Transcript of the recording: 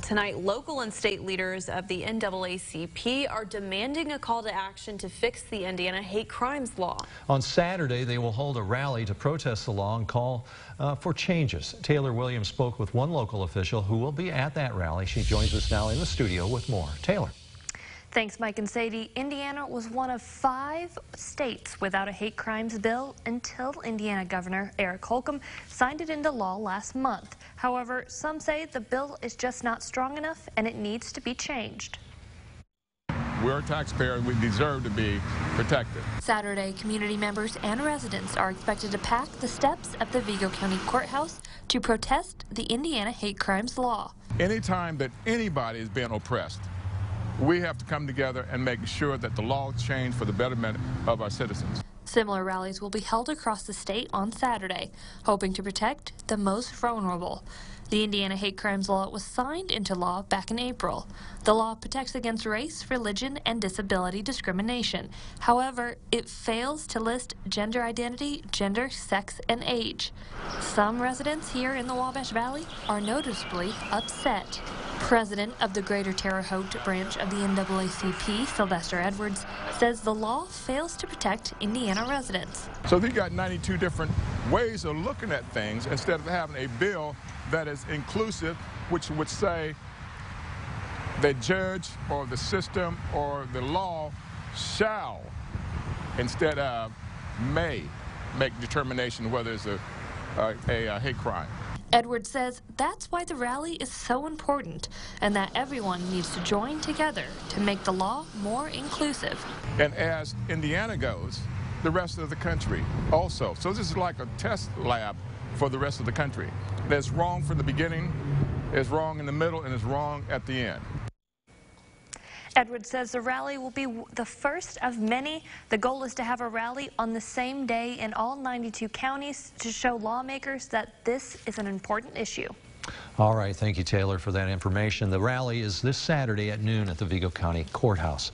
Tonight, local and state leaders of the NAACP are demanding a call to action to fix the Indiana hate crimes law. On Saturday, they will hold a rally to protest the law and call uh, for changes. Taylor Williams spoke with one local official who will be at that rally. She joins us now in the studio with more. Taylor. Thanks, Mike and Sadie. Indiana was one of five states without a hate crimes bill until Indiana Governor Eric Holcomb signed it into law last month. However, some say the bill is just not strong enough and it needs to be changed. We're taxpayers. We deserve to be protected. Saturday, community members and residents are expected to pack the steps of the Vigo County Courthouse to protest the Indiana hate crimes law. Anytime that anybody is being oppressed, we have to come together and make sure that the law change for the betterment of our citizens. Similar rallies will be held across the state on Saturday, hoping to protect the most vulnerable. The Indiana hate crimes law was signed into law back in April. The law protects against race, religion, and disability discrimination. However, it fails to list gender identity, gender, sex, and age. Some residents here in the Wabash Valley are noticeably upset. President of the Greater Terre Haute branch of the NAACP, Sylvester Edwards, says the law fails to protect Indiana residents. So they got 92 different ways of looking at things instead of having a bill that is inclusive, which would say the judge or the system or the law shall instead of may make determination whether it's a, a, a, a hate crime. Edwards says that's why the rally is so important and that everyone needs to join together to make the law more inclusive. And as Indiana goes, the rest of the country also. So this is like a test lab for the rest of the country. That's wrong from the beginning, it's wrong in the middle, and it's wrong at the end. Edwards says the rally will be the first of many. The goal is to have a rally on the same day in all 92 counties to show lawmakers that this is an important issue. All right, thank you, Taylor, for that information. The rally is this Saturday at noon at the Vigo County Courthouse.